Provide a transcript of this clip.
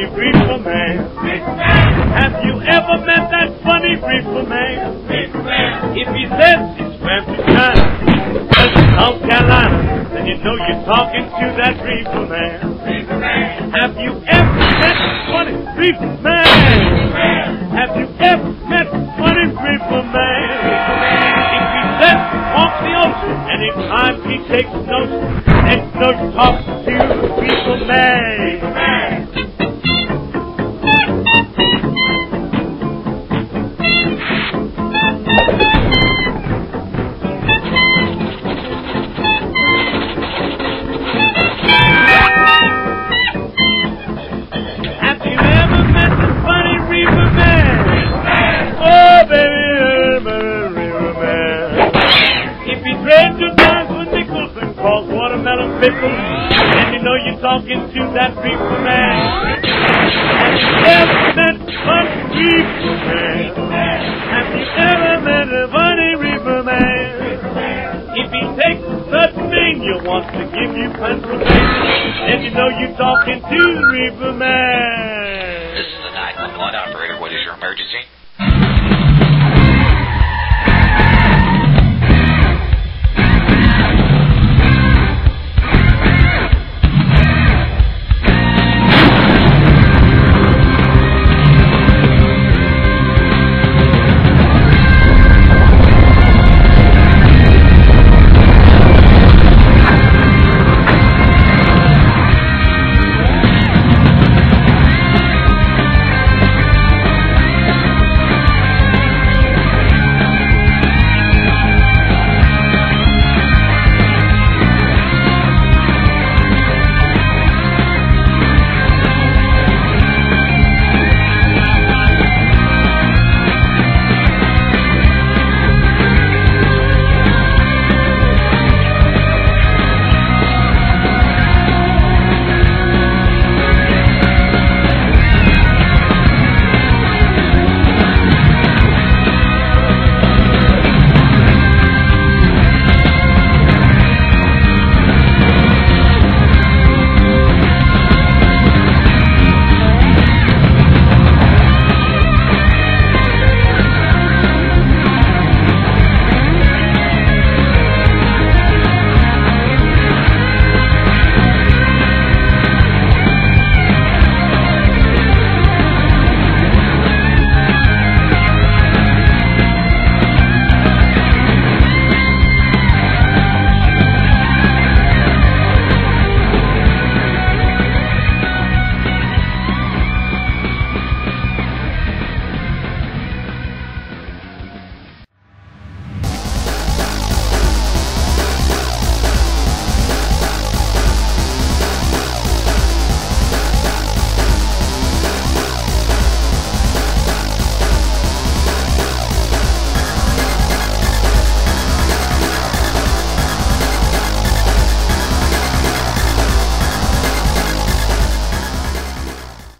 funny reefer man? Have you ever met that funny reefer man? If he says he swam to China, of South Carolina, then you know you're talking to that reefer man. Have you ever met funny reefer man? Have you ever met funny reefer man? If he says off the ocean, anytime he takes notes, then you know calls watermelon pickles, then you know you're talking to that reefer man. Have you ever met the funny reefer man? Have you ever met a funny reefer man? If he takes Pennsylvania, wants to give you Pennsylvania, then you know you're talking to the reefer man. This is the 911 operator. What is your emergency?